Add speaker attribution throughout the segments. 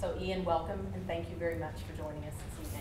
Speaker 1: So Ian, welcome, and thank you very much for joining us this evening.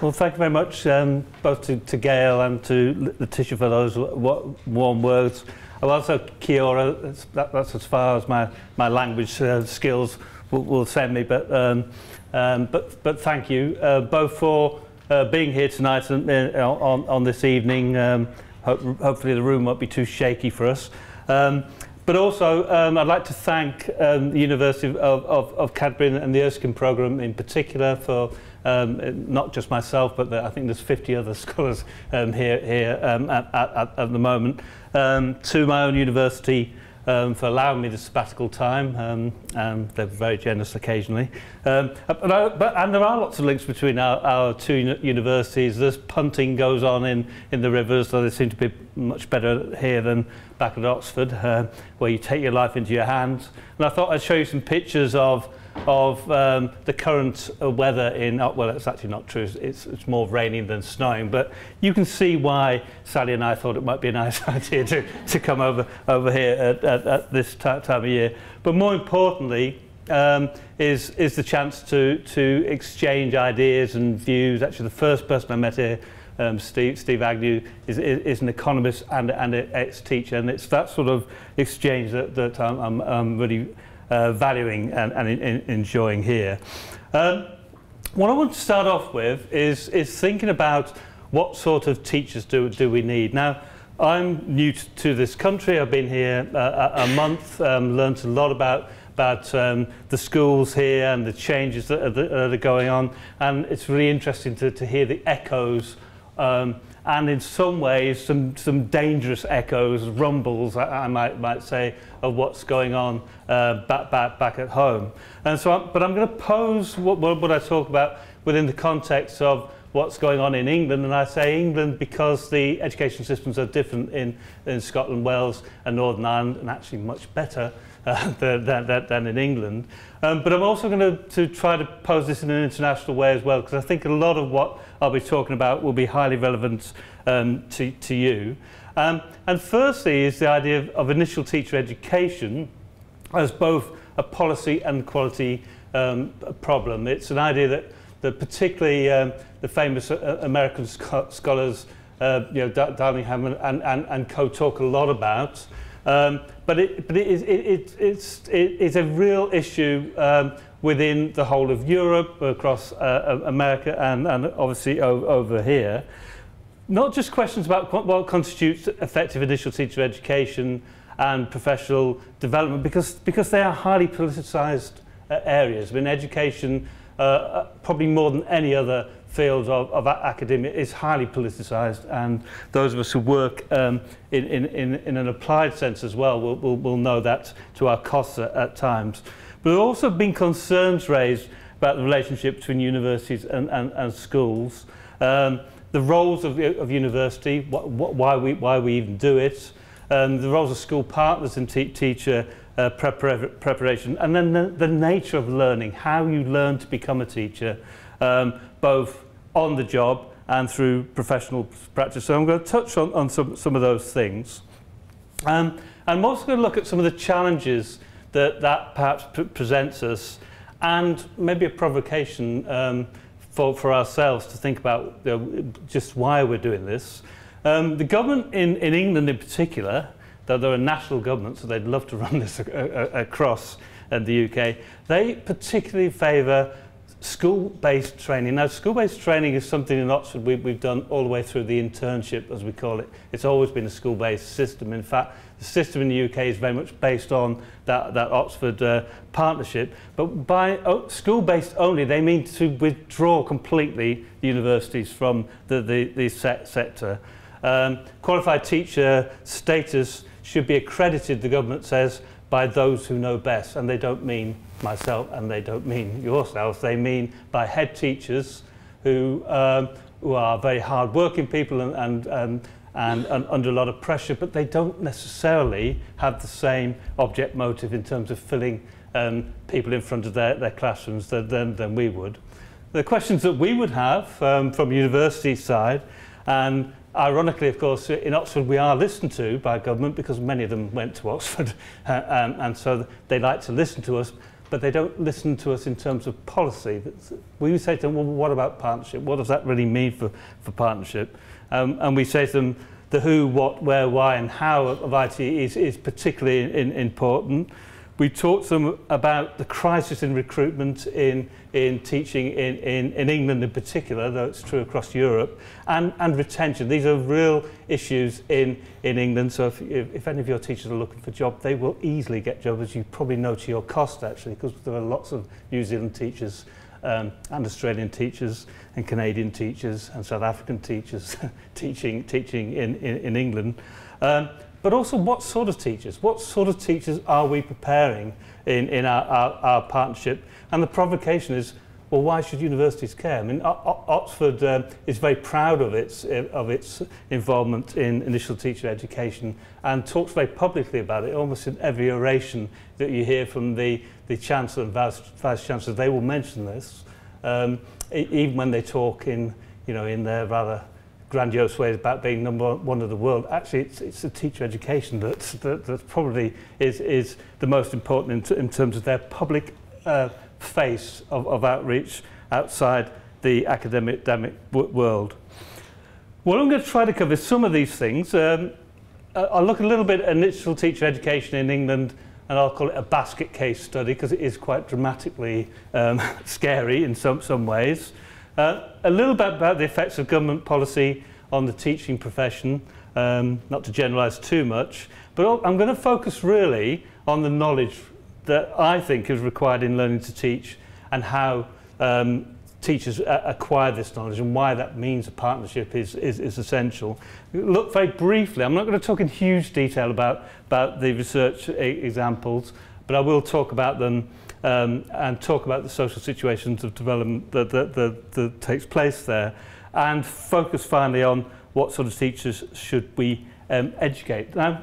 Speaker 2: Well, thank you very much, um, both to, to Gail and to Letitia for those warm words. And also, Kia ora, that, that's as far as my, my language uh, skills will, will send me. But, um, um, but, but thank you uh, both for uh, being here tonight and, uh, on, on this evening. Um, ho hopefully the room won't be too shaky for us. Um, but also, um, I'd like to thank um, the University of, of, of Canterbury and the Erskine programme in particular for um, not just myself, but the, I think there's 50 other scholars um, here, here um, at, at, at the moment, um, to my own university um, for allowing me the sabbatical time. Um, um, they're very generous occasionally. Um, but I, but, and there are lots of links between our, our two universities. There's punting goes on in, in the rivers, so they seem to be much better here than back at Oxford, uh, where you take your life into your hands. And I thought I'd show you some pictures of of um, the current uh, weather in, oh, well, it's actually not true, it's, it's more raining than snowing, but you can see why Sally and I thought it might be a nice idea to, to come over, over here at, at, at this time of year. But more importantly, um, is, is the chance to, to exchange ideas and views. Actually, the first person I met here, um, Steve, Steve Agnew, is, is, is an economist and, and an ex-teacher, and it's that sort of exchange that, that I'm, I'm, I'm really uh, valuing and, and in, enjoying here. Um, what I want to start off with is, is thinking about what sort of teachers do, do we need. Now, I'm new to this country. I've been here uh, a month, um, learned a lot about about um, the schools here and the changes that are, that are going on. And it's really interesting to, to hear the echoes um, and in some ways some, some dangerous echoes, rumbles, I, I might, might say, of what's going on uh, back, back, back at home. And so, I'm, but I'm going to pose what, what, I talk about within the context of what's going on in England, and I say England because the education systems are different in, in Scotland, Wales and Northern Ireland, and actually much better uh, than, than, than in England. Um, but I'm also going to, to try to pose this in an international way as well, because I think a lot of what I'll be talking about will be highly relevant um, to, to you. Um, and firstly is the idea of, of initial teacher education as both a policy and quality um, problem. It's an idea that, that particularly um, the famous uh, American scho scholars, uh, you know, Darling-Hammond and, and, and co talk a lot about. Um, but it, but it is, it, it, it's, it, it's a real issue um, within the whole of Europe, across uh, America, and, and obviously over here. Not just questions about what constitutes effective initial teacher education and professional development, because, because they are highly politicised uh, areas. I mean, education, uh, uh probably more than any other field of, of academia is highly politicised and those of us who work um, in, in, in an applied sense as well will, will, will know that to our costs at, at times. But there have also been concerns raised about the relationship between universities and, and, and schools, um, the roles of, of university, wh wh why, we, why we even do it, um, the roles of school partners in te teacher uh, prepar preparation, and then the, the nature of learning, how you learn to become a teacher, um, both on the job and through professional practice. So I'm going to touch on, on some, some of those things. Um, I'm also going to look at some of the challenges that that perhaps presents us and maybe a provocation um, for, for ourselves to think about you know, just why we're doing this. Um, the government in, in England in particular, though they're a national government, so they'd love to run this across uh, the UK, they particularly favour school-based training. Now, school-based training is something in Oxford we, we've done all the way through the internship, as we call it. It's always been a school-based system. In fact, the system in the UK is very much based on that, that Oxford uh, partnership. But by oh, school-based only, they mean to withdraw completely the universities from the, the, the set sector. Um, qualified teacher status should be accredited, the government says, by those who know best, and they don't mean myself and they don't mean yourselves, they mean by head teachers who, um, who are very hard-working people and, and, um, and, and under a lot of pressure, but they don't necessarily have the same object motive in terms of filling um, people in front of their, their classrooms than, than, than we would. The questions that we would have um, from university side and ironically, of course, in Oxford we are listened to by government because many of them went to Oxford uh, um, and so they like to listen to us, but they don't listen to us in terms of policy. We say to them, well, what about partnership? What does that really mean for, for partnership? Um, and we say to them, the who, what, where, why and how of IT is, is particularly in, important. We talked to them about the crisis in recruitment in, in teaching in, in, in England in particular, though it's true across Europe, and, and retention. These are real issues in, in England, so if, if, if any of your teachers are looking for a job, they will easily get jobs, as you probably know to your cost actually, because there are lots of New Zealand teachers um, and Australian teachers and Canadian teachers and South African teachers teaching, teaching in, in, in England. Um, but also what sort of teachers? What sort of teachers are we preparing in, in our, our, our partnership? And the provocation is well, why should universities care? I mean, o Oxford um, is very proud of its, uh, of its involvement in initial teacher education and talks very publicly about it, almost in every oration that you hear from the, the Chancellor and Vice, Vice Chancellor, they will mention this, um, even when they talk in, you know, in their rather grandiose ways about being number one of the world. Actually, it's, it's the teacher education that, that probably is, is the most important in, in terms of their public uh, face of, of outreach outside the academic, academic world. Well, I'm going to try to cover some of these things. Um, I'll look a little bit at initial teacher education in England and I'll call it a basket case study because it is quite dramatically um, scary in some, some ways. Uh, a little bit about the effects of government policy on the teaching profession, um, not to generalise too much, but I'm going to focus really on the knowledge that I think is required in learning to teach and how um, teachers acquire this knowledge and why that means a partnership is, is, is essential. Look very briefly, I'm not going to talk in huge detail about, about the research examples, but I will talk about them um, and talk about the social situations of development that, that, that, that takes place there and focus finally on what sort of teachers should we um, educate. Now,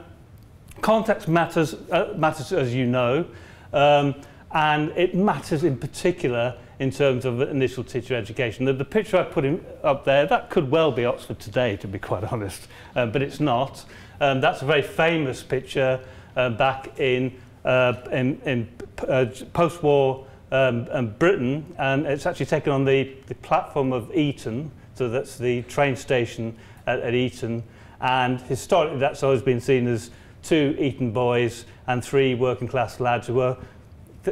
Speaker 2: context matters, uh, matters as you know, um, and it matters in particular in terms of initial teacher education. The, the picture I put in, up there, that could well be Oxford today, to be quite honest, um, but it's not. Um, that's a very famous picture uh, back in, uh, in, in uh, post-war um, um, Britain, and it's actually taken on the, the platform of Eton, so that's the train station at, at Eton, and historically that's always been seen as two Eton boys and three working class lads who were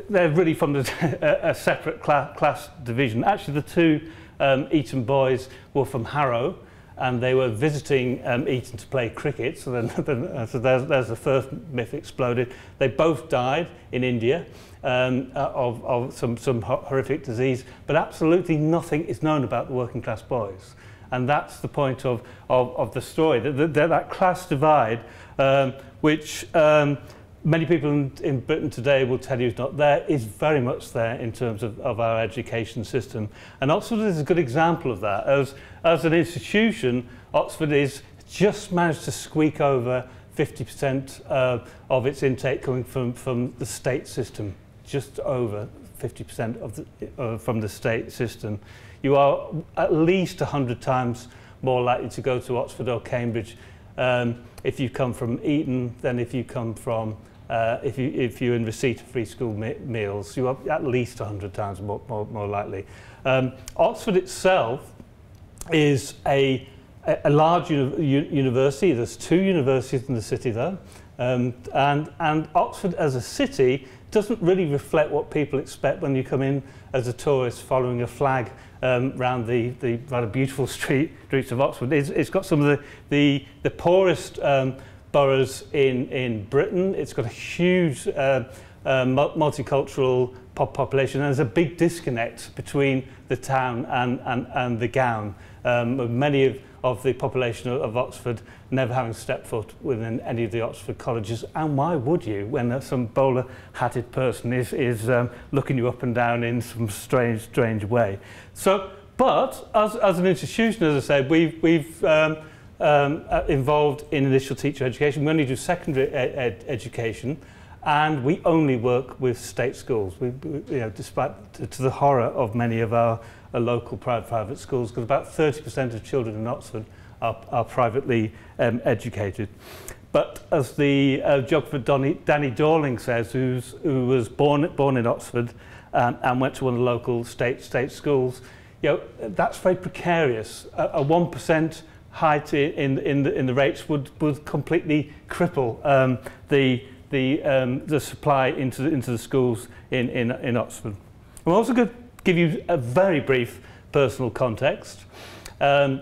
Speaker 2: they're really from a, a separate cla class division. Actually, the two um, Eton boys were from Harrow, and they were visiting um, Eton to play cricket. So, then uh, so there's, there's the first myth exploded. They both died in India um, uh, of, of some, some horrific disease, but absolutely nothing is known about the working class boys. And that's the point of, of, of the story, that, that, that class divide, um, which um, many people in, in Britain today will tell you is not there, is very much there in terms of, of our education system. And Oxford is a good example of that. As, as an institution, Oxford is just managed to squeak over 50% uh, of its intake coming from, from the state system, just over 50% of the, uh, from the state system. You are at least 100 times more likely to go to Oxford or Cambridge um, if you come from Eton than if you come from uh, if, you, if you're in receipt of free school me meals, you are at least 100 times more, more, more likely. Um, Oxford itself is a, a large uni university. There's two universities in the city though. Um, and, and Oxford as a city doesn't really reflect what people expect when you come in as a tourist following a flag um, around the, the rather beautiful street, streets of Oxford. It's, it's got some of the, the, the poorest um, boroughs in, in Britain. It's got a huge uh, uh, multicultural pop population. And there's a big disconnect between the town and, and, and the gown. Um, many of, of the population of, of Oxford never having stepped foot within any of the Oxford colleges. And why would you when some bowler-hatted person is, is um, looking you up and down in some strange, strange way? So, but as, as an institution, as I said, we've, we've um, um, uh, involved in initial teacher education. We only do secondary ed education and we only work with state schools. We, you know, despite to, to the horror of many of our uh, local private private schools, because about 30% of children in Oxford are, are privately um, educated. But as the uh, geographer Donny, Danny Dorling says, who's, who was born, born in Oxford um, and went to one of the local state, state schools, you know, that's very precarious. A, a 1% height in, in, the, in the rates would, would completely cripple um, the, the, um, the supply into, the, into the schools in, in, in Oxford. I'm also going to give you a very brief personal context. Um,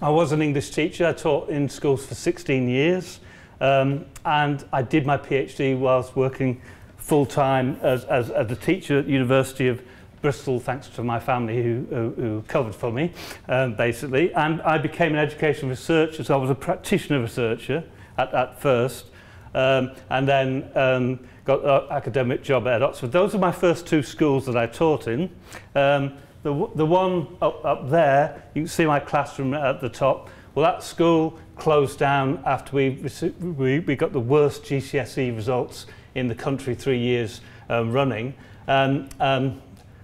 Speaker 2: I was an English teacher. I taught in schools for 16 years. Um, and I did my PhD whilst working full-time as, as, as a teacher at the University of Bristol, thanks to my family who, who, who covered for me, um, basically. And I became an education researcher, so I was a practitioner researcher at, at first. Um, and then um, got an academic job at Oxford. Those are my first two schools that I taught in. Um, the, the one up, up there, you can see my classroom at the top. Well, that school closed down after we, we, we got the worst GCSE results in the country three years um, running. Um, um,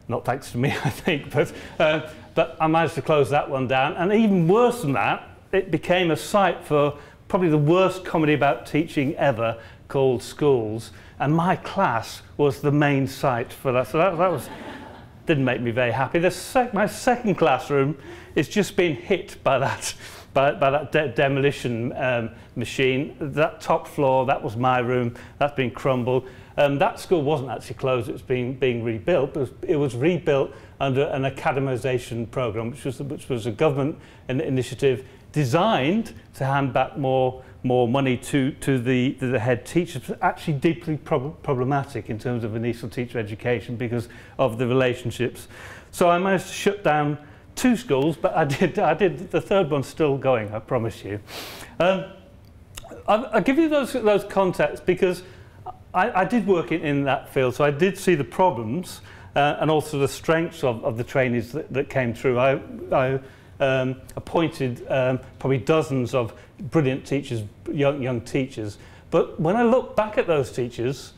Speaker 2: not thanks to me, I think, but, uh, but I managed to close that one down. And even worse than that, it became a site for probably the worst comedy about teaching ever called Schools. And my class was the main site for that. So that, that was, didn't make me very happy. Sec my second classroom is just been hit by that, by, by that de demolition um, machine. That top floor, that was my room, that's been crumbled. Um, that school wasn't actually closed, it was being, being rebuilt, but it was rebuilt under an academisation program, which was, which was a government initiative designed to hand back more, more money to, to, the, to the head teachers, actually deeply prob problematic in terms of initial teacher education because of the relationships. So I managed to shut down two schools, but I did, I did the third one's still going, I promise you. Um, I'll, I'll give you those, those contexts because I, I did work in, in that field, so I did see the problems uh, and also the strengths of, of the trainees that, that came through. I, I um, appointed um, probably dozens of brilliant teachers, young, young teachers, but when I look back at those teachers,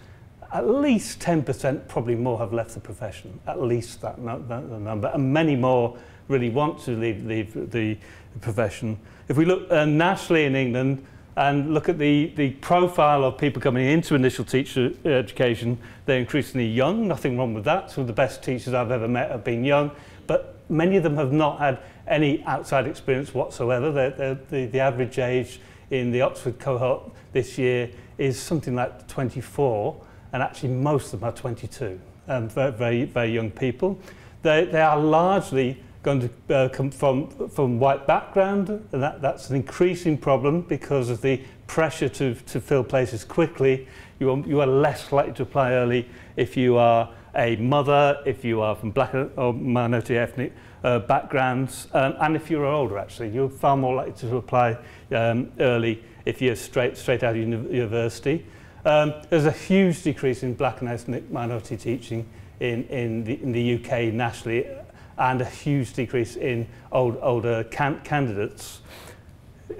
Speaker 2: at least 10% probably more have left the profession, at least that, that, that number, and many more really want to leave, leave the profession. If we look uh, nationally in England, and look at the, the profile of people coming into initial teacher education. They're increasingly young, nothing wrong with that. Some of the best teachers I've ever met have been young, but many of them have not had any outside experience whatsoever. They're, they're, the, the average age in the Oxford cohort this year is something like 24, and actually most of them are 22, um, very, very, very young people. They, they are largely going to uh, come from, from white background, and that, that's an increasing problem because of the pressure to, to fill places quickly. You are, you are less likely to apply early if you are a mother, if you are from black or minority ethnic uh, backgrounds, um, and if you're older actually, you're far more likely to apply um, early if you're straight, straight out of uni university. Um, there's a huge decrease in black and ethnic minority teaching in, in, the, in the UK nationally and a huge decrease in old, older can candidates.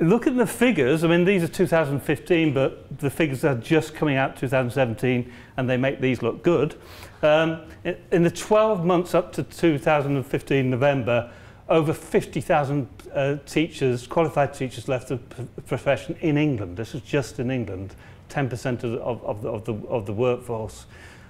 Speaker 2: Look at the figures. I mean, these are 2015, but the figures are just coming out 2017, and they make these look good. Um, in, the 12 months up to 2015 November, over 50,000 uh, teachers, qualified teachers, left the profession in England. This is just in England, 10% of, of, of, the, of the workforce.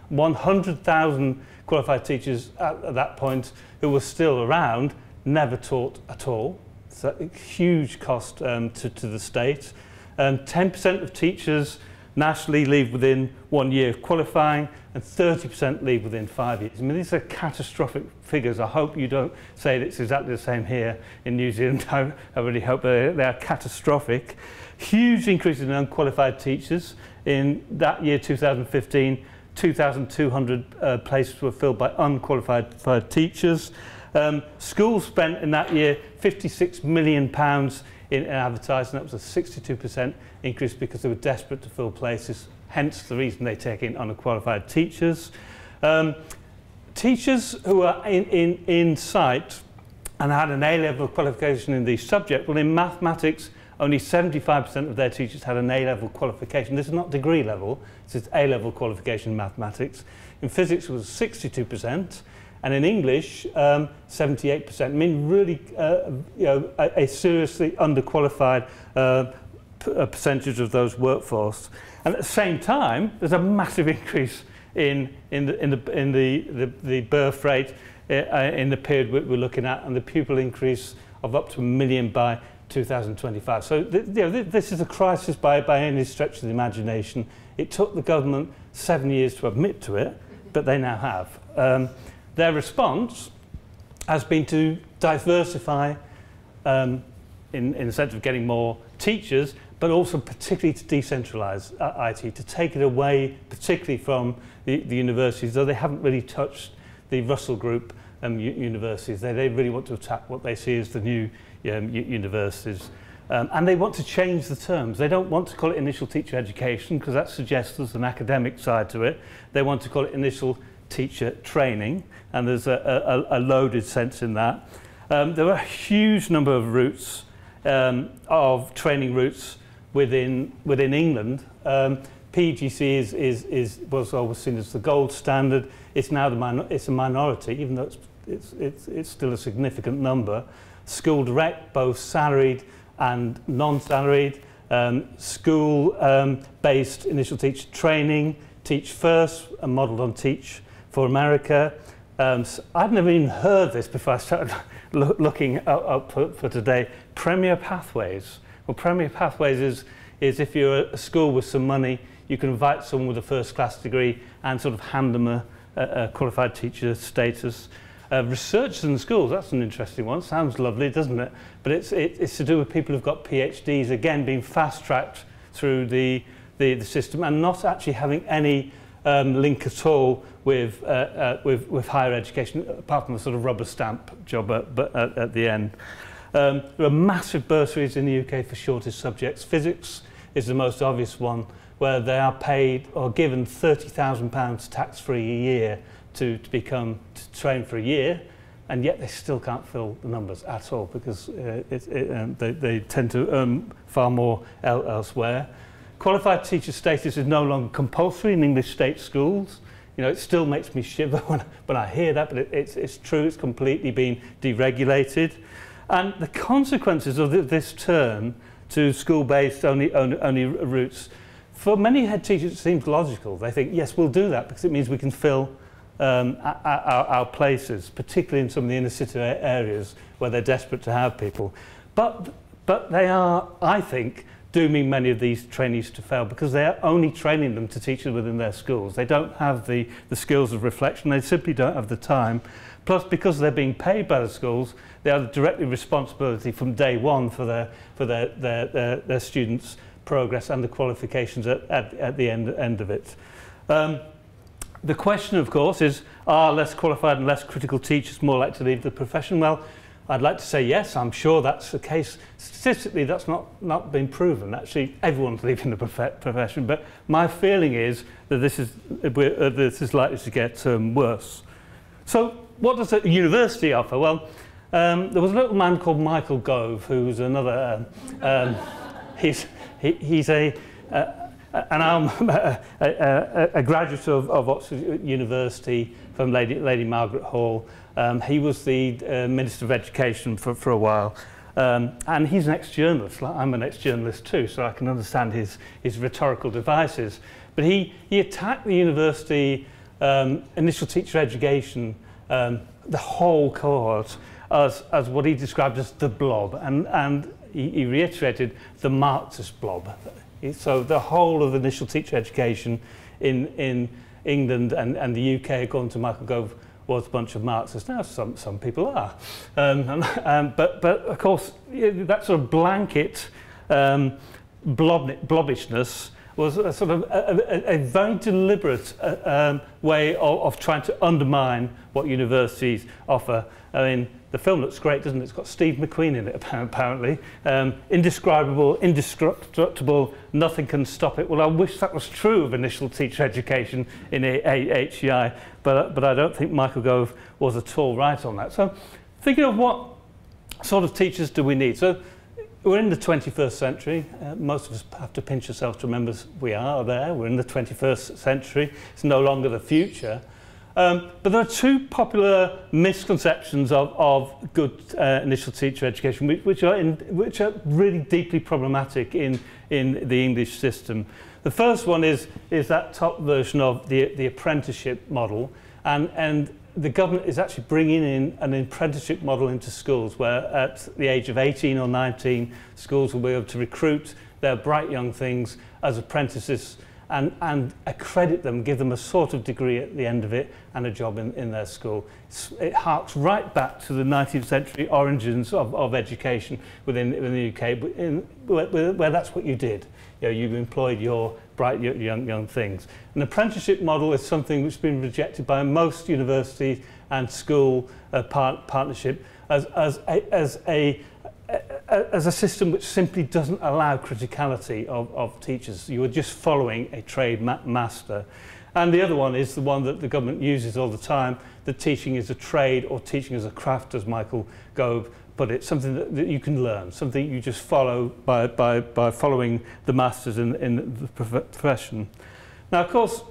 Speaker 2: 100,000 qualified teachers at, at that point who were still around never taught at all. So a huge cost um, to, to the state. 10% of teachers nationally leave within one year of qualifying and 30% leave within five years. I mean, these are catastrophic figures. I hope you don't say that it's exactly the same here in New Zealand. I, I really hope they, they are catastrophic. Huge increase in unqualified teachers. In that year, 2015, 2,200 uh, places were filled by unqualified teachers. Um, schools spent in that year 56 million pounds in, in advertising. That was a 62% increase because they were desperate to fill places. Hence the reason they take in unqualified teachers. Um, teachers who are in, in, in sight and had an A-level qualification in the subject, well in mathematics only 75% of their teachers had an A-level qualification. This is not degree level, this is A-level qualification in mathematics. In physics it was 62%, and in English, um, 78%. I mean, really, uh, you know, a, a seriously underqualified uh, percentage of those workforce. And at the same time, there's a massive increase in, in, the, in, the, in the, the, the birth rate uh, in the period we're looking at, and the pupil increase of up to a million by 2025. So th you know, th this is a crisis by, by any stretch of the imagination. It took the government seven years to admit to it, but they now have. Um, Their response has been to diversify um, in, in the sense of getting more teachers, but also particularly to decentralise uh, IT, to take it away particularly from the, the universities, though they haven't really touched the Russell Group um, universities. They, they really want to attack what they see as the new um, universities. Um, and they want to change the terms. They don't want to call it initial teacher education because that suggests there's an academic side to it. They want to call it initial teacher training and there's a, a, a loaded sense in that. Um, there are a huge number of routes um, of training routes within within England. Um, PGC is, is, is, was always seen as the gold standard. It's now the minor, it's a minority, even though it's, it's, it's, it's still a significant number. School direct, both salaried and non-salaried. Um, School-based um, initial teacher training, Teach First, and modelled on Teach for America. Um, so I'd never even heard this before I started lo looking up, up for, for today. Premier Pathways. Well, Premier Pathways is, is if you're a school with some money, you can invite someone with a first class degree and sort of hand them a, a, a qualified teacher status. Uh, in schools, that's an interesting one. Sounds lovely, doesn't it? But it's, it, it's to do with people who've got PhDs, again, being fast-tracked through the, the, the system and not actually having any um, link at all with, uh, uh, with, with higher education, apart from the sort of rubber stamp job at, but at, at the end. Um, there are massive bursaries in the UK for shortest subjects. Physics is the most obvious one, where they are paid or given £30,000 tax-free a year to, to become to train for a year, and yet they still can't fill the numbers at all because uh, it, it, um, they, they tend to earn far more el elsewhere. Qualified teacher status is no longer compulsory in English state schools. You know, it still makes me shiver when, when I hear that, but it, it's, it's true, it's completely been deregulated. And the consequences of this turn to school-based only, only, only routes, for many head teachers it seems logical. They think, yes, we'll do that because it means we can fill um, our, our places, particularly in some of the inner city areas where they're desperate to have people. But, but they are, I think, dooming many of these trainees to fail because they are only training them to teachers within their schools. They don't have the, the skills of reflection, they simply don't have the time. Plus, because they're being paid by the schools, they are directly responsibility from day one for their, for their, their, their, their students' progress and the qualifications at, at, at the end, end of it. Um, the question, of course, is, are less qualified and less critical teachers more likely to leave the profession? Well, I'd like to say yes, I'm sure that's the case. Statistically, that's not, not been proven. Actually, everyone's leaving the prof profession, but my feeling is that this is, uh, this is likely to get um, worse. So what does a university offer? Well, um, there was a little man called Michael Gove, who's another, um, um, he's, he, he's a, uh, and I'm a, a, a graduate of, of Oxford University from Lady, Lady Margaret Hall. Um, he was the uh, Minister of Education for, for a while. Um, and he's an ex-journalist, I'm an ex-journalist too, so I can understand his, his rhetorical devices. But he, he attacked the university um, initial teacher education, um, the whole cohort, as, as what he described as the blob. And, and he, he reiterated the Marxist blob. So the whole of initial teacher education in, in England and, and the UK, according to Michael Gove, was a bunch of Marxists. Now, some, some people are. Um, and, um, but, but, of course, that sort of blanket um, blob, blobbishness was a sort of a, a, a very deliberate uh, um, way of, of trying to undermine what universities offer. I mean, the film looks great, doesn't it? It's got Steve McQueen in it, apparently. Um, indescribable, indestructible, nothing can stop it. Well, I wish that was true of initial teacher education in HEI, but, but I don't think Michael Gove was at all right on that. So thinking of what sort of teachers do we need? So we're in the 21st century. Uh, most of us have to pinch ourselves to remember we are there. We're in the 21st century. It's no longer the future. Um, but there are two popular misconceptions of, of good uh, initial teacher education, which, which, are in, which are really deeply problematic in, in the English system. The first one is, is that top version of the, the apprenticeship model, and, and the government is actually bringing in an apprenticeship model into schools where at the age of 18 or 19, schools will be able to recruit their bright young things as apprentices and, and accredit them, give them a sort of degree at the end of it and a job in, in their school. It harks right back to the 19th century origins of, of education within, within the UK, in, where, where that's what you did. You, know, you employed your bright young, young things. An apprenticeship model is something which has been rejected by most universities and school uh, part, partnership as, as, a, as a as a system which simply doesn't allow criticality of, of teachers. You are just following a trade ma master. And the other one is the one that the government uses all the time, that teaching is a trade or teaching is a craft, as Michael Gove put it, something that, that you can learn, something you just follow by, by, by following the masters in, in the profession. Now, of course,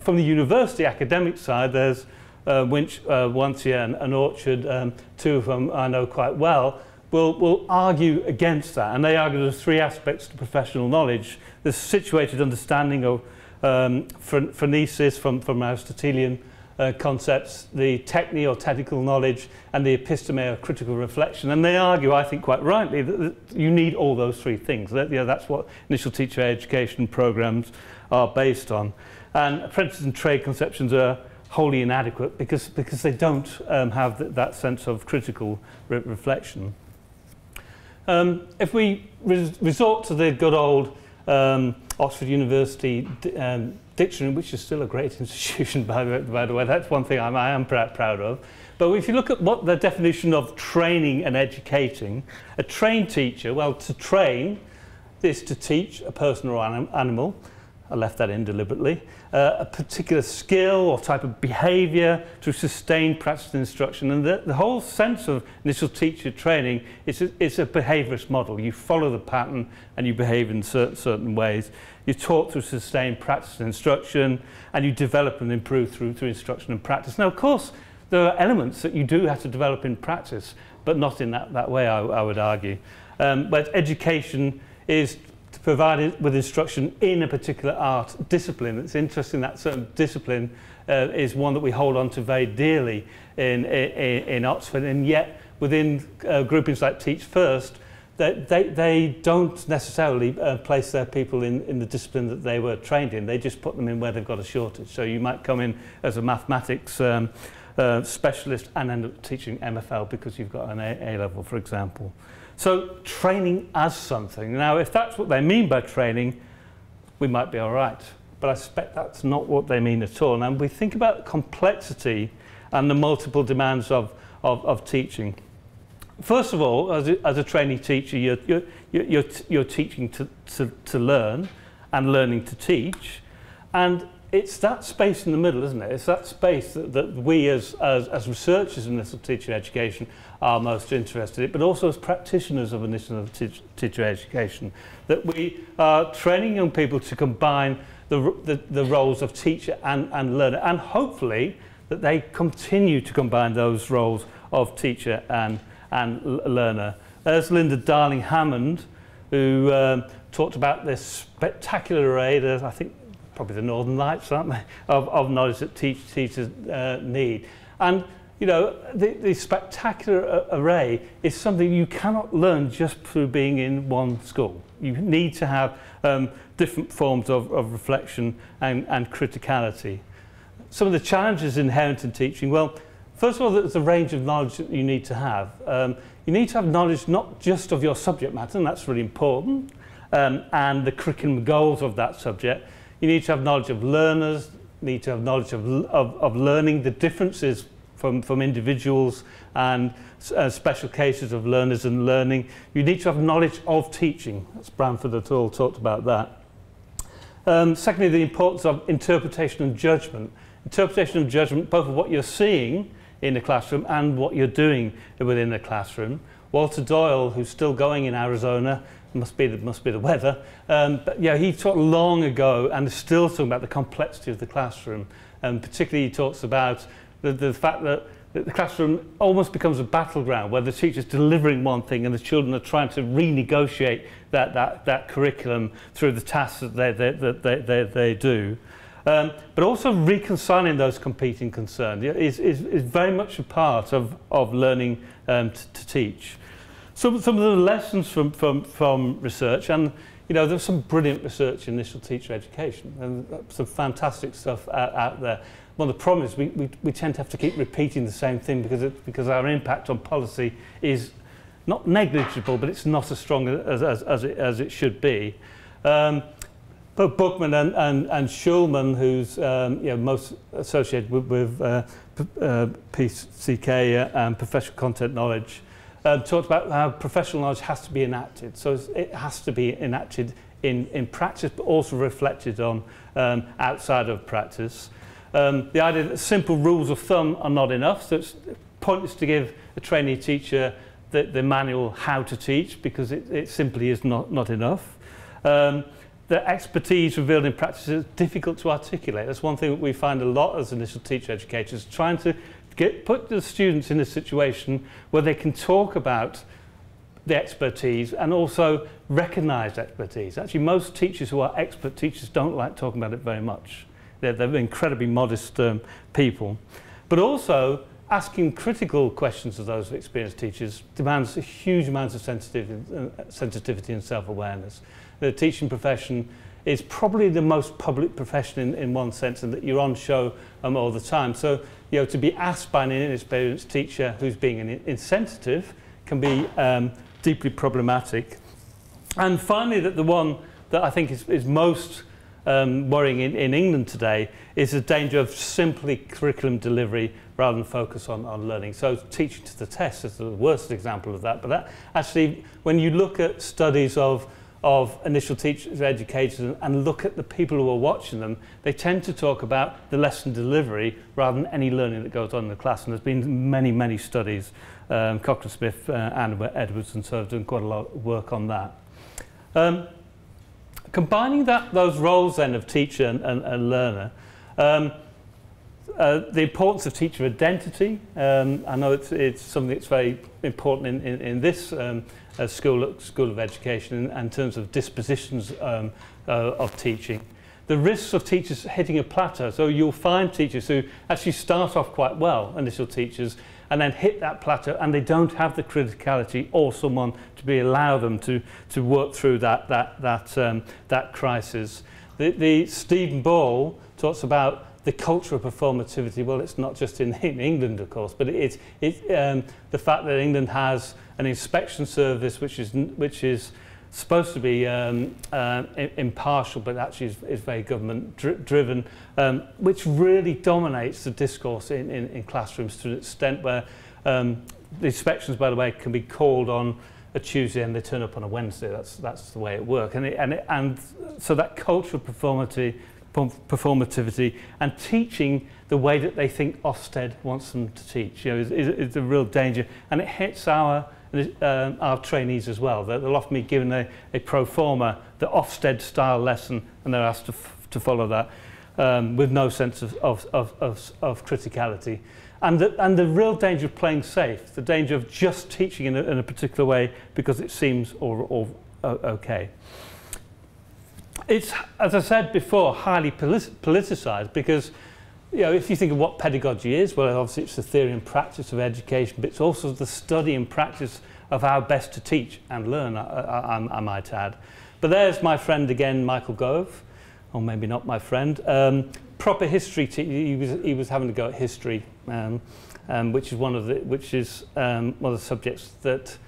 Speaker 2: from the university academic side, there's uh, Winch, uh, Oancea and, and Orchard, um, two of them I know quite well, will, will argue against that. And they argue there's three aspects to professional knowledge. The situated understanding of um, from, from Aristotelian uh, concepts, the techne or technical knowledge, and the episteme or critical reflection. And they argue, I think quite rightly, that, that you need all those three things. That, you know, that's what initial teacher education programs are based on. And apprentice and trade conceptions are wholly inadequate because, because they don't um, have th that sense of critical re reflection. Um, if we res resort to the good old um, Oxford University um, dictionary, which is still a great institution, by the, by the way, that's one thing I'm, I am pr proud of. But if you look at what the definition of training and educating, a trained teacher, well, to train is to teach a person or anim animal, I left that in deliberately, uh, a particular skill or type of behavior to sustain practice and instruction. And the, the whole sense of initial teacher training is a, it's a behaviorist model. You follow the pattern and you behave in cer certain ways. You taught through sustained practice and instruction and you develop and improve through, through instruction and practice. Now, of course, there are elements that you do have to develop in practice, but not in that, that way, I, I would argue. Um, but education is provided with instruction in a particular art discipline. It's interesting that certain discipline uh, is one that we hold on to very dearly in, in, in Oxford, and yet within uh, groupings like Teach First, they, they, they don't necessarily uh, place their people in, in the discipline that they were trained in. They just put them in where they've got a shortage. So you might come in as a mathematics um, uh, specialist and end up teaching MFL because you've got an A, A level, for example. So training as something. Now, if that's what they mean by training, we might be all right. But I suspect that's not what they mean at all. And we think about complexity and the multiple demands of, of, of teaching. First of all, as a, as a training teacher, you're, you're, you're, you're teaching to, to, to learn and learning to teach. And it's that space in the middle, isn't it? It's that space that, that we as, as, as researchers in this teacher education are most interested in, but also as practitioners of initial teacher education, that we are training young people to combine the, the, the roles of teacher and, and learner, and hopefully that they continue to combine those roles of teacher and, and learner. There's Linda Darling-Hammond, who um, talked about this spectacular array, there's, I think probably the Northern Lights, aren't they, of, of knowledge that teach, teachers uh, need. And, you know, the, the spectacular uh, array is something you cannot learn just through being in one school. You need to have um, different forms of, of reflection and, and criticality. Some of the challenges inherent in teaching, well, first of all, there's a range of knowledge that you need to have. Um, you need to have knowledge not just of your subject matter, and that's really important, um, and the curriculum goals of that subject, You need to have knowledge of learners, need to have knowledge of, of, of learning, the differences from, from individuals and uh, special cases of learners and learning. You need to have knowledge of teaching. That's Bransford et al. talked about that. Um, secondly, the importance of interpretation and judgment. Interpretation and judgment, both of what you're seeing in the classroom and what you're doing within the classroom. Walter Doyle, who's still going in Arizona, must be the, must be the weather. Um, but yeah, he talked long ago and is still talking about the complexity of the classroom. And particularly he talks about the, the fact that the classroom almost becomes a battleground where the teacher's delivering one thing and the children are trying to renegotiate that, that, that curriculum through the tasks that they, they, that they, they, they do. Um, but also reconciling those competing concerns is, is, is very much a part of, of learning um, to teach. Some, some of the lessons from, from, from research, and you know, there's some brilliant research in initial teacher education, and some fantastic stuff out, out there. One of the problems is we, we, we tend to have to keep repeating the same thing because, it, because our impact on policy is not negligible, but it's not as strong as, as, as, it, as it should be. Um, but Bookman and, and, and Shulman, who's um, you know, most associated with, with uh, uh, PCK and professional content knowledge, uh, talked about how professional knowledge has to be enacted. So it has to be enacted in, in practice, but also reflected on um, outside of practice. Um, the idea that simple rules of thumb are not enough, so it's pointless to give a trainee teacher the, the manual how to teach because it, it simply is not, not enough. Um, the expertise revealed in practice is difficult to articulate. That's one thing that we find a lot as initial teacher educators, trying to get, put the students in a situation where they can talk about the expertise and also recognise expertise. Actually, most teachers who are expert teachers don't like talking about it very much. They're, they're incredibly modest um, people. But also, asking critical questions of those experienced teachers demands huge amount of sensitivity, uh, sensitivity and self-awareness. The teaching profession is probably the most public profession in, in one sense and that you're on show um, all the time. So, you know, to be asked by an inexperienced teacher who's being an insensitive can be um, deeply problematic. And finally, that the one that I think is, is most um, worrying in, in England today is the danger of simply curriculum delivery rather than focus on, on learning. So teaching to the test is the worst example of that. But that actually, when you look at studies of of initial teachers, educators, and look at the people who are watching them, they tend to talk about the lesson delivery rather than any learning that goes on in the class. And there's been many, many studies, um, Cochran-Smith uh, and Edwards, and so have done quite a lot of work on that. Um, combining that, those roles then of teacher and, and, and learner, um, uh, the importance of teacher identity. Um, I know it's, it's something that's very important in, in, in this um, uh, school, school of education in, in terms of dispositions um, uh, of teaching. The risks of teachers hitting a plateau. So you'll find teachers who actually start off quite well, initial teachers, and then hit that plateau and they don't have the criticality or someone to be allow them to, to work through that, that, that, um, that crisis. The, the Stephen Ball talks about the culture of performativity, well, it's not just in, in England, of course, but it's it, um, the fact that England has an inspection service which is, which is supposed to be um, uh, impartial, but actually is, is very government dri driven, um, which really dominates the discourse in, in, in classrooms to an extent where um, the inspections, by the way, can be called on a Tuesday and they turn up on a Wednesday. That's that's the way it works. And it, and it, and so that culture of performativity performativity and teaching the way that they think Ofsted wants them to teach you know, is, a real danger. And it hits our um, our trainees as well. They'll often be given a, a pro forma, the Ofsted style lesson, and they're asked to, to follow that um, with no sense of, of, of, of, of criticality. And the, and the real danger of playing safe, the danger of just teaching in a, in a particular way because it seems or, or, okay. It's, as I said before, highly politicized because you know, if you think of what pedagogy is, well, obviously it's the theory and practice of education, but it's also the study and practice of how best to teach and learn, I, I, I might add. But there's my friend again, Michael Gove, or maybe not my friend. Um, proper history, he was, he was having to go at history, um, um, which is one of the, which is um, one of the subjects that,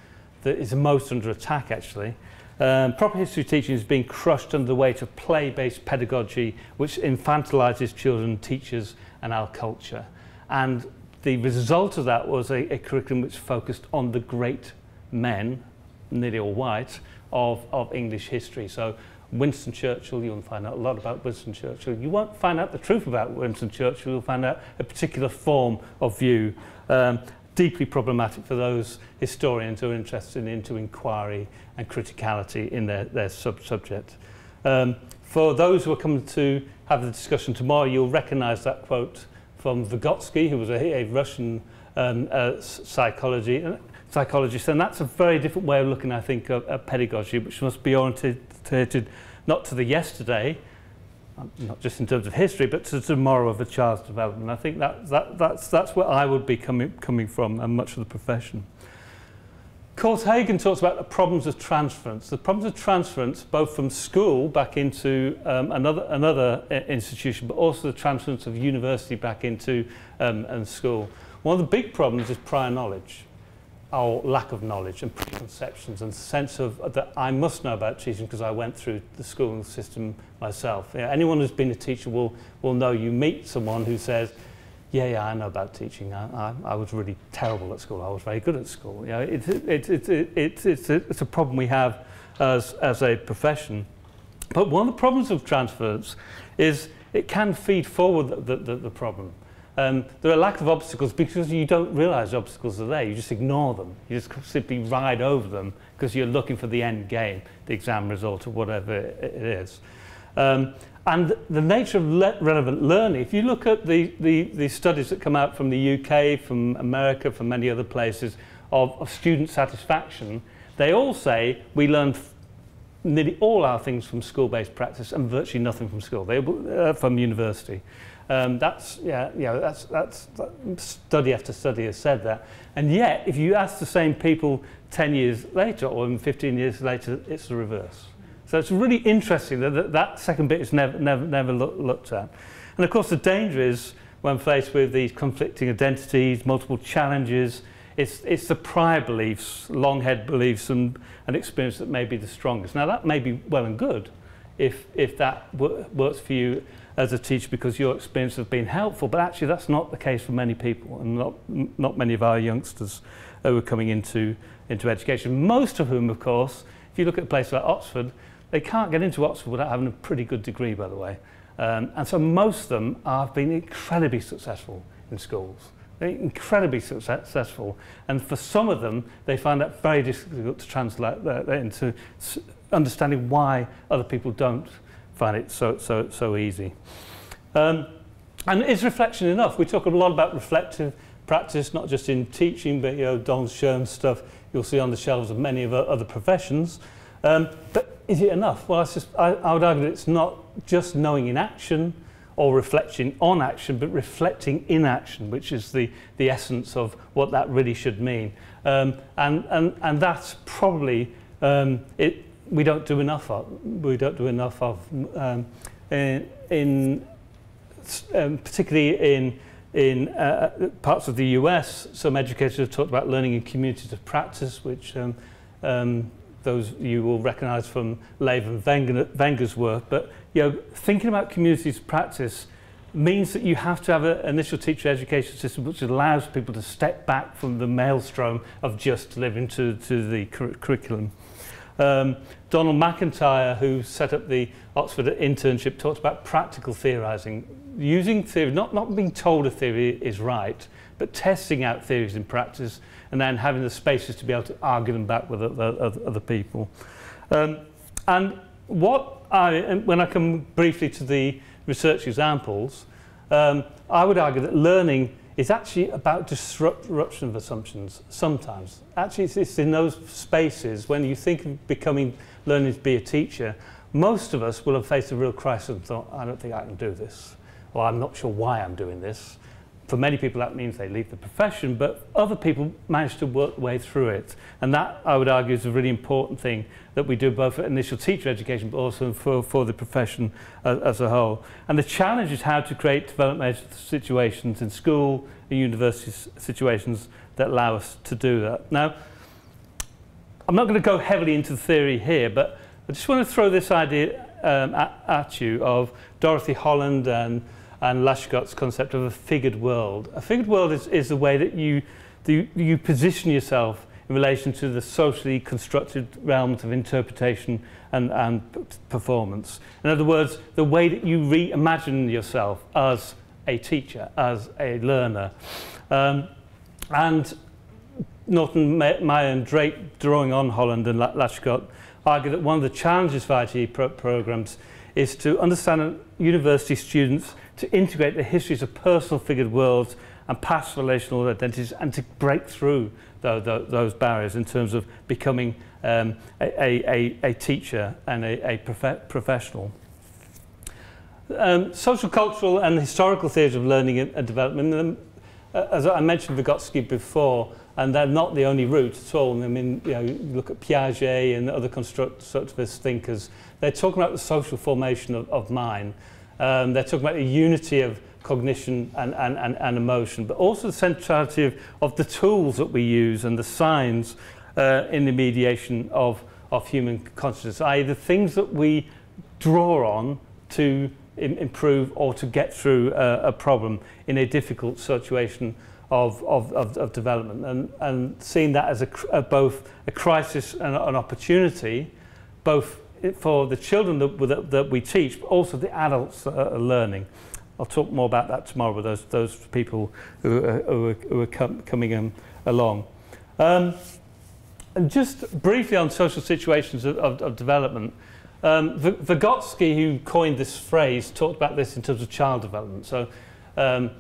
Speaker 2: that is most under attack, actually. Um, proper history teaching is being crushed under the weight of play-based pedagogy, which infantilizes children, teachers, and our culture. And the result of that was a, a curriculum which focused on the great men, nearly all white, of, of English history. So Winston Churchill, you'll find out a lot about Winston Churchill. You won't find out the truth about Winston Churchill, you'll find out a particular form of view. Um, deeply problematic for those historians who are interested into inquiry and criticality in their, their sub subject. Um, for those who are coming to have the discussion tomorrow, you'll recognize that quote from Vygotsky, who was a, a Russian um, uh, psychology uh, psychologist. And that's a very different way of looking, I think, at, at pedagogy, which must be oriented not to the yesterday, not just in terms of history, but to tomorrow of a child's development. I think that, that, that's, that's where I would be coming, coming from and much of the profession. Course Hagen talks about the problems of transference. The problems of transference, both from school back into um, another, another institution, but also the transference of university back into um, and school. One of the big problems is prior knowledge or lack of knowledge and preconceptions and sense of uh, that I must know about teaching because I went through the schooling system myself. Anyone who's been a teacher will, will know you meet someone who says, yeah, yeah, I know about teaching. I, I, I was really terrible at school. I was very good at school. You know, it, it, it, it, it, it's, a, it's a problem we have as, as a profession. But one of the problems of transfers is it can feed forward the, the, the problem. Um, there are lack of obstacles because you don't realise obstacles are there. You just ignore them. You just simply ride over them because you're looking for the end game, the exam result or whatever it is. Um, and the nature of le relevant learning, if you look at the, the, the studies that come out from the UK, from America, from many other places, of, of student satisfaction, they all say we learn nearly all our things from school-based practice and virtually nothing from school, they, uh, from university. Um, that's, yeah, you know, that's, that's, that study after study has said that. And yet, if you ask the same people 10 years later or even 15 years later, it's the reverse. So it's really interesting that that, that second bit is never, never, never look, looked at. And of course, the danger is when faced with these conflicting identities, multiple challenges, it's, it's the prior beliefs, long-head beliefs and, and experience that may be the strongest. Now, that may be well and good if, if that works for you as a teacher because your experience has been helpful, but actually that's not the case for many people and not, not many of our youngsters who are coming into, into education. Most of whom, of course, if you look at a place like Oxford, they can't get into Oxford without having a pretty good degree, by the way. Um, and so most of them have been incredibly successful in schools. They're incredibly successful. And for some of them, they find that very difficult to translate that into understanding why other people don't find it so, so, so easy. Um, and is reflection enough? We talk a lot about reflective practice, not just in teaching, but you know, Donald Schoen's stuff you'll see on the shelves of many of other professions. Um, but is it enough? Well, I, just, I, I would argue that it's not just knowing in action or reflecting on action, but reflecting in action, which is the, the essence of what that really should mean. Um, and, and, and that's probably um, it, we don't do enough of. We don't do enough of um, in, in um, particularly in in uh, parts of the US. Some educators have talked about learning in communities of practice, which um, um, those you will recognise from Lave and Wenger, Wenger's work. But you know, thinking about communities of practice means that you have to have an initial teacher education system which allows people to step back from the maelstrom of just living to, to the cur curriculum. Um, Donald McIntyre, who set up the Oxford internship, talked about practical theorising, using theory, not, not being told a theory is right, but testing out theories in practice and then having the spaces to be able to argue them back with other, other people. Um, and what I, when I come briefly to the research examples, um, I would argue that learning is actually about disruption of assumptions sometimes. Actually, it's, it's in those spaces when you think of becoming, learning to be a teacher, most of us will have faced a real crisis and thought, I don't think I can do this, or I'm not sure why I'm doing this. For many people, that means they leave the profession, but other people manage to work their way through it. And that, I would argue, is a really important thing that we do both for initial teacher education, but also for, for the profession as, as a whole. And the challenge is how to create developmental situations in school and university situations that allow us to do that. Now, I'm not going to go heavily into the theory here, but I just want to throw this idea um, at, at you of Dorothy Holland and and Lachicotte's concept of a figured world. A figured world is, is the way that you, the, you position yourself in relation to the socially constructed realms of interpretation and, and performance. In other words, the way that you reimagine yourself as a teacher, as a learner. Um, and Norton, Meyer and Drake, drawing on Holland and Lachicotte, argue that one of the challenges for ITE pro programs is to understand university students to integrate the histories of personal figured worlds and past relational identities and to break through the, the, those barriers in terms of becoming um, a, a, a teacher and a, a prof professional. Um, social, cultural and historical theories of learning and development, um, as I mentioned Vygotsky before, and they're not the only route at all. I mean, you know, you look at Piaget and other constructivist thinkers, they're talking about the social formation of, of mind. Um, they're talking about the unity of cognition and, and, and, and emotion, but also the centrality of, of the tools that we use and the signs uh, in the mediation of, of human consciousness, i.e. the things that we draw on to Im improve or to get through a, a problem in a difficult situation of, of, of, of development and, and seeing that as a, a, both a crisis and an opportunity, both for the children that, that, we teach, but also the adults that are learning. I'll talk more about that tomorrow with those, those people who, are, who are, who are com coming um, along. Um, and just briefly on social situations of, of, of development, um, Vygotsky, who coined this phrase, talked about this in terms of child development. So um,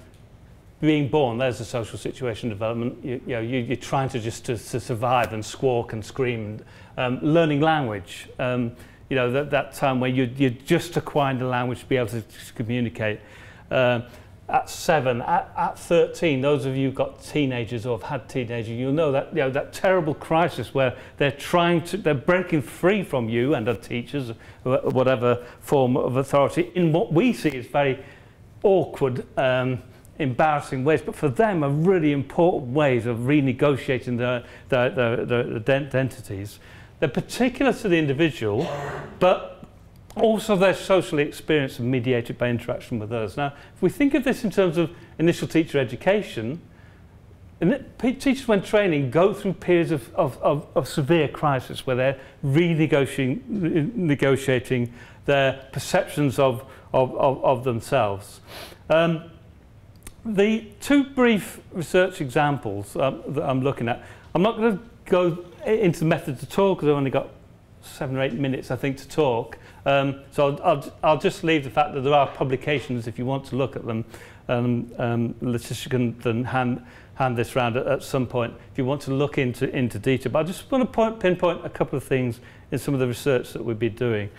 Speaker 2: being born, there's a social situation development. You, you know, you, you're trying to just to, to survive and squawk and scream. Um, learning language, um, you know, that, that time where you, you're just acquiring the language to be able to communicate. Uh, at seven, at, at 13, those of you who've got teenagers or have had teenagers, you'll know that, you know, that terrible crisis where they're trying to, they're breaking free from you and other teachers, whatever form of authority, in what we see is very awkward, um, embarrassing ways, but for them are really important ways of renegotiating their, their, their, their identities. They're particular to the individual, but also their social experience mediated by interaction with others. Now, if we think of this in terms of initial teacher education, teachers when training go through periods of, of, of, of severe crisis where they're renegotiating negotiating their perceptions of, of, of, of themselves. Um, the two brief research examples um, that I'm looking at, I'm not going to go into the methods at all because I've only got seven or eight minutes, I think, to talk. Um, so I'll, I'll, I'll just leave the fact that there are publications if you want to look at them. Um, um, Letitia can then hand, hand this round at, at some point if you want to look into, into detail. But I just want to point, pinpoint a couple of things in some of the research that we've been doing.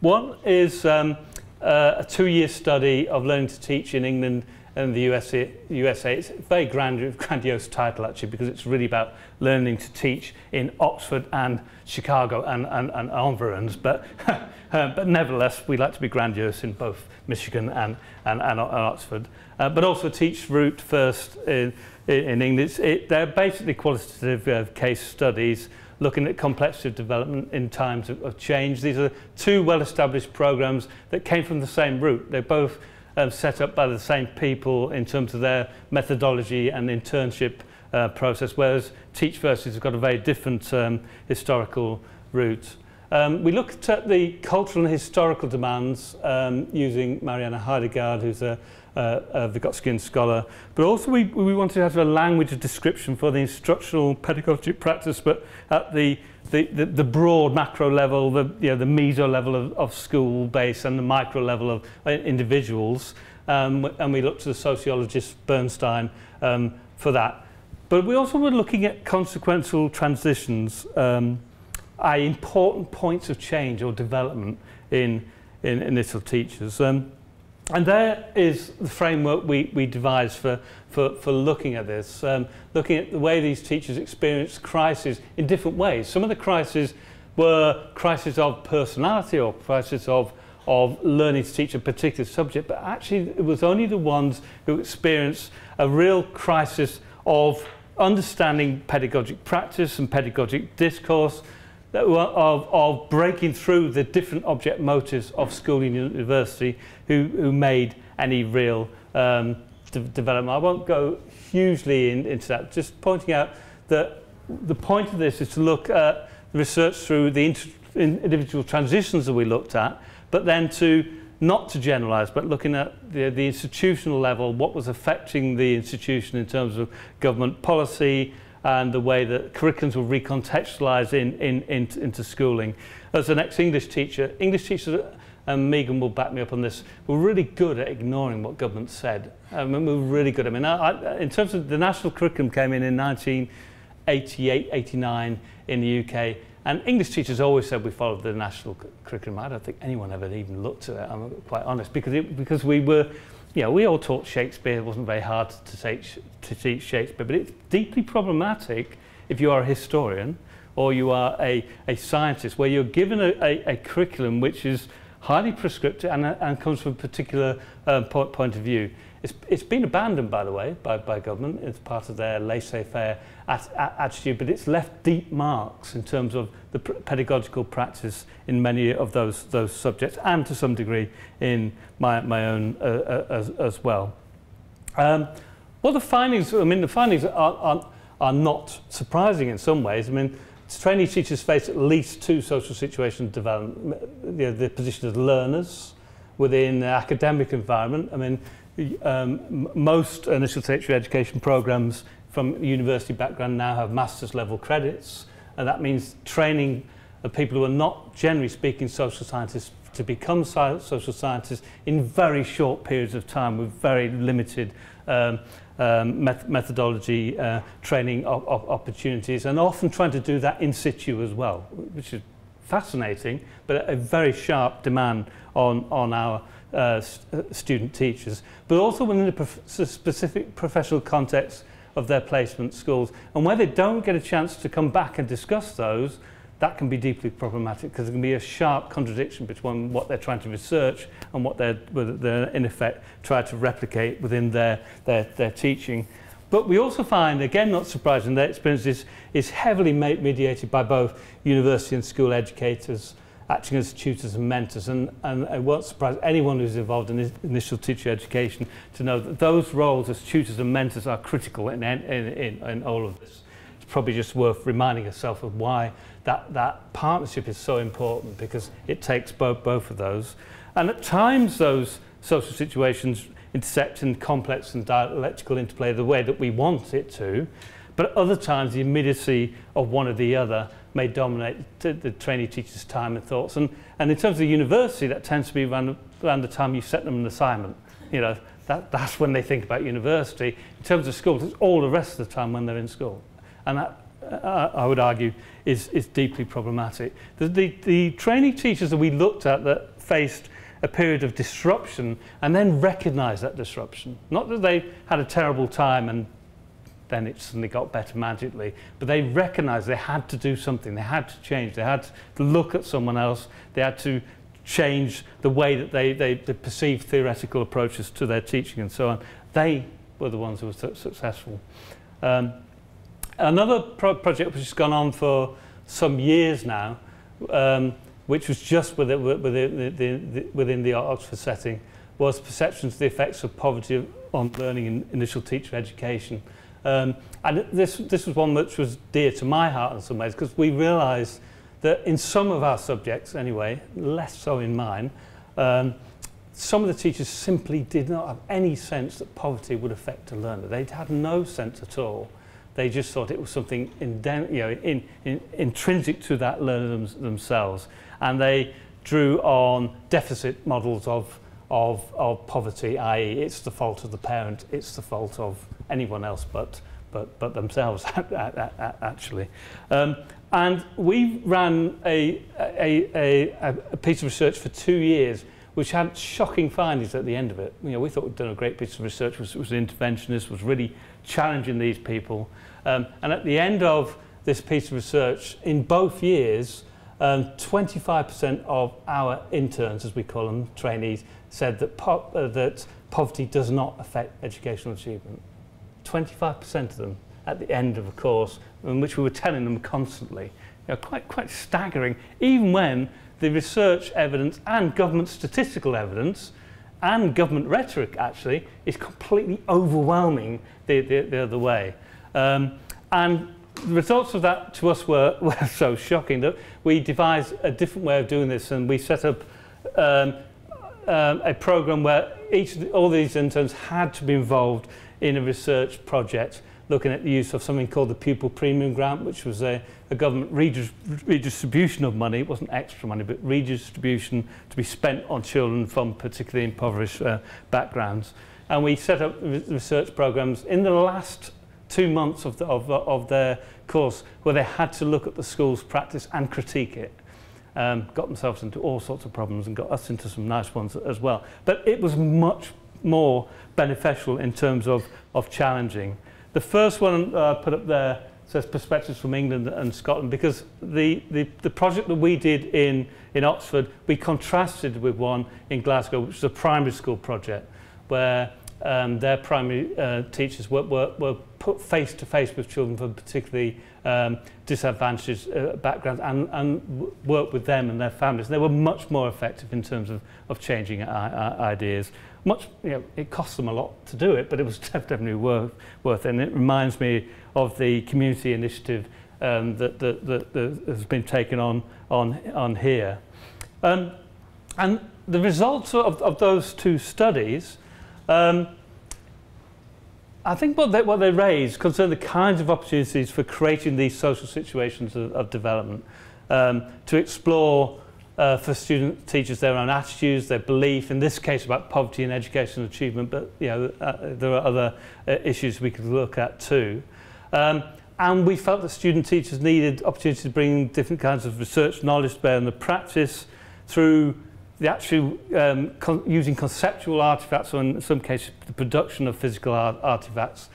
Speaker 2: One is um, uh, a two-year study of learning to teach in England and the USA, USA. It's a very grand, grandiose title actually because it's really about learning to teach in Oxford and Chicago and, and, and environs. But, uh, but nevertheless, we like to be grandiose in both Michigan and, and, and, and Oxford. Uh, but also teach route first in, in English. It, they're basically qualitative uh, case studies looking at complexity of development in times of, of change. These are two well-established programs that came from the same route. They're both um, set up by the same people in terms of their methodology and internship uh, process, whereas Teach Versus has got a very different um, historical route. Um, we looked at uh, the cultural and historical demands um, using Mariana Heidegard, who's a, uh, a, a Vygotskian scholar, but also we, we wanted to have a language of description for the instructional pedagogic practice, but at the the, the, the broad macro level, the, you know, the meso level of, of school base and the micro level of uh, individuals. Um, and we looked to the sociologist Bernstein um, for that. But we also were looking at consequential transitions, um, i.e. important points of change or development in, in initial teachers. Um, and there is the framework we, we devised for, for, for looking at this, um, looking at the way these teachers experience crises in different ways. Some of the crises were crises of personality or crises of, of learning to teach a particular subject, but actually it was only the ones who experienced a real crisis of understanding pedagogic practice and pedagogic discourse, of, of breaking through the different object motives of school and university who, who made any real um, de development. I won't go hugely in, into that, just pointing out that the point of this is to look at research through the individual transitions that we looked at, but then to not to generalize, but looking at the, the institutional level, what was affecting the institution in terms of government policy, and the way that curriculums were recontextualized in, in, in, into schooling. As an ex-English teacher, English teachers, and Megan will back me up on this, were really good at ignoring what government said. Um, I mean, we were really good. I mean, I, I, in terms of the national curriculum came in in 1988, 89 in the UK, and English teachers always said we followed the national curriculum. I don't think anyone ever even looked at it, I'm quite honest, because, it, because we were, know, we all taught Shakespeare. It wasn't very hard to teach, to teach Shakespeare, but it's deeply problematic if you are a historian or you are a, a scientist, where you're given a, a, a curriculum which is highly prescriptive and, and comes from a particular uh, point, point of view. It's, it's been abandoned, by the way, by, by government. It's part of their laissez-faire at, at, attitude, but it's left deep marks in terms of the pr pedagogical practice in many of those, those subjects, and to some degree in my, my own uh, uh, as, as well. Um, well, the findings, I mean, the findings are, are, are not surprising in some ways. I mean, trainee teachers face at least two social situation development, you know, the position as learners within the academic environment. I mean, um, most initial tertiary education programs from university background now have master's level credits and that means training of people who are not generally speaking social scientists to become social scientists in very short periods of time with very limited um, um, met methodology uh, training op op opportunities and often trying to do that in situ as well which is fascinating but a very sharp demand on on our uh, uh, student teachers, but also within the prof specific professional context of their placement schools. And where they don't get a chance to come back and discuss those, that can be deeply problematic because there can be a sharp contradiction between what they're trying to research and what they're, they're in effect trying to replicate within their, their, their teaching. But we also find, again not surprising, that experience is, is heavily mediated by both university and school educators acting as tutors and mentors. And, and it won't surprise anyone who's involved in initial teacher education to know that those roles as tutors and mentors are critical in, in, in, in all of this. It's probably just worth reminding yourself of why that, that partnership is so important because it takes both, both of those. And at times those social situations intersect in complex and dialectical interplay the way that we want it to, but other times the immediacy of one or the other may dominate the trainee teacher's time and thoughts. And, and in terms of university, that tends to be around, around the time you set them an assignment. You know, that, that's when they think about university. In terms of schools, it's all the rest of the time when they're in school. And that, uh, I would argue, is, is deeply problematic. The, the, the trainee teachers that we looked at that faced a period of disruption and then recognized that disruption. Not that they had a terrible time and then it suddenly got better magically. But they recognized they had to do something. They had to change. They had to look at someone else. They had to change the way that they, they, they perceived theoretical approaches to their teaching and so on. They were the ones who were su successful. Um, another pro project which has gone on for some years now, um, which was just within, within, the, the, the, within the Oxford setting, was perceptions of the effects of poverty on learning in initial teacher education. Um, and this, this was one which was dear to my heart in some ways because we realised that in some of our subjects anyway, less so in mine, um, some of the teachers simply did not have any sense that poverty would affect a learner. They had no sense at all. They just thought it was something in, you know, in, in, intrinsic to that learner them, themselves. And they drew on deficit models of, of, of poverty, i.e. it's the fault of the parent, it's the fault of anyone else but, but, but themselves, actually. Um, and we ran a, a, a, a piece of research for two years which had shocking findings at the end of it. You know, we thought we'd done a great piece of research, was, was interventionist, was really challenging these people. Um, and at the end of this piece of research, in both years, 25% um, of our interns, as we call them, trainees, said that, po uh, that poverty does not affect educational achievement. 25% of them at the end of a course in which we were telling them constantly. You know, quite, quite staggering, even when the research evidence and government statistical evidence and government rhetoric actually is completely overwhelming the, the, the other way. Um, and the results of that to us were, were so shocking that we devised a different way of doing this and we set up um, um, a program where each all these interns had to be involved in a research project looking at the use of something called the Pupil Premium Grant, which was a, a government redis redistribution of money. It wasn't extra money, but redistribution to be spent on children from particularly impoverished uh, backgrounds. And we set up research programs in the last two months of, the, of, of their course where they had to look at the school's practice and critique it. Um, got themselves into all sorts of problems and got us into some nice ones as well. But it was much more beneficial in terms of, of challenging. The first one uh, put up there says perspectives from England and Scotland because the, the, the project that we did in, in Oxford, we contrasted with one in Glasgow, which was a primary school project where um, their primary uh, teachers were, were, were put face to face with children from particularly um, disadvantaged uh, backgrounds and, and work with them and their families. They were much more effective in terms of, of changing ideas. Much, you know, it cost them a lot to do it, but it was definitely worth, worth it. And it reminds me of the community initiative um, that, that, that, that has been taken on, on, on here. Um, and the results of, of those two studies um, I think what they, what they raise concern the kinds of opportunities for creating these social situations of, of development um, to explore uh, for student teachers their own attitudes, their belief, in this case about poverty and educational achievement, but you know, uh, there are other uh, issues we could look at too. Um, and we felt that student teachers needed opportunities to bring different kinds of research knowledge to bear on the practice through the actual um, con using conceptual artifacts or in some cases the production of physical art artifacts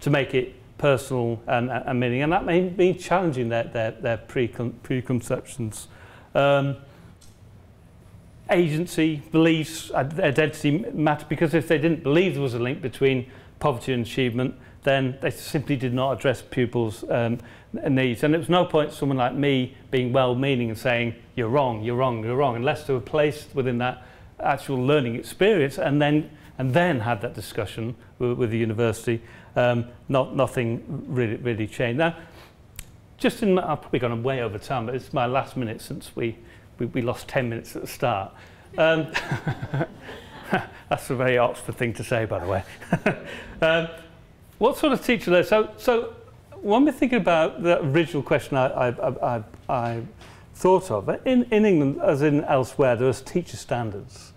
Speaker 2: to make it personal and, and meaning and that may be challenging their, their, their precon preconceptions. Um, agency, beliefs, identity matter because if they didn't believe there was a link between poverty and achievement then they simply did not address pupils' um, needs. And it was no point someone like me being well-meaning and saying, you're wrong, you're wrong, you're wrong, unless they were placed within that actual learning experience and then, and then had that discussion with, with the university. Um, not, nothing really, really changed. Now, just in, I've probably gone way over time, but it's my last minute since we, we, we lost 10 minutes at the start. Um, that's a very Oxford thing to say, by the way. um, what sort of teacher there? So, so when we're thinking about the original question I, I, I, I thought of, in, in England, as in elsewhere, there are teacher standards.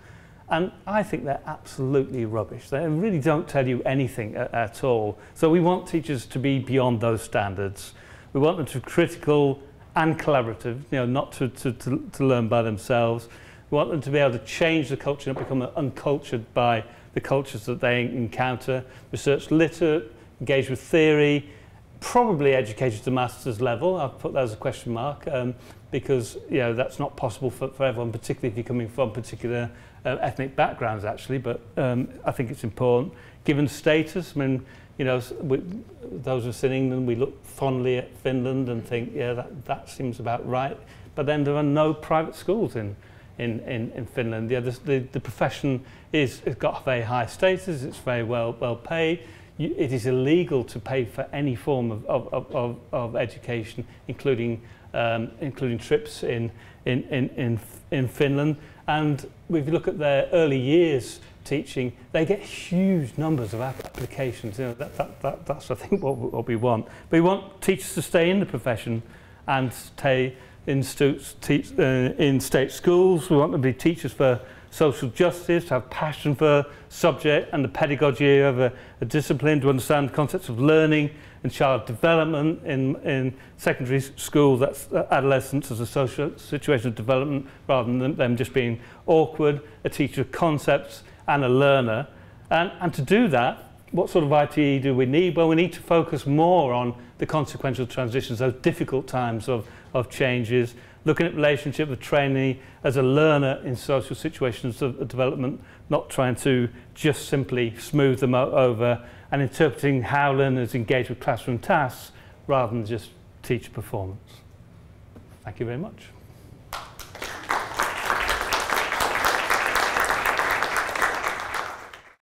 Speaker 2: And I think they're absolutely rubbish. They really don't tell you anything at, at all. So we want teachers to be beyond those standards. We want them to be critical and collaborative, you know, not to, to, to, to learn by themselves. We want them to be able to change the culture, not become uncultured by the cultures that they encounter, research literate, engage with theory, probably educated to master's level. I've put that as a question mark um, because you know that's not possible for, for everyone, particularly if you're coming from particular uh, ethnic backgrounds actually, but um, I think it's important. Given status, I mean, you know, we, those of us in England, we look fondly at Finland and think, yeah, that, that seems about right. But then there are no private schools in, in, in, in Finland. Yeah, the, the, the profession is, it's got very high status, it's very well, well paid. You, it is illegal to pay for any form of, of, of, of education, including, um, including trips in, in, in, in, in Finland. And if you look at their early years teaching, they get huge numbers of applications. You know, that, that, that, that's, I think, what, what we want. But we want teachers to stay in the profession and stay in, teach, uh, in state schools. We want them to be teachers for social justice, to have passion for subject and the pedagogy of a, a discipline, to understand concepts of learning and child development in, in secondary school, that's uh, adolescence as a social situation of development rather than them just being awkward, a teacher of concepts and a learner. And, and to do that, what sort of ITE do we need? Well, we need to focus more on the consequential transitions, those difficult times of, of changes, looking at relationship with trainee as a learner in social situations of development, not trying to just simply smooth them over, and interpreting how learners engage with classroom tasks rather than just teacher performance. Thank you very much.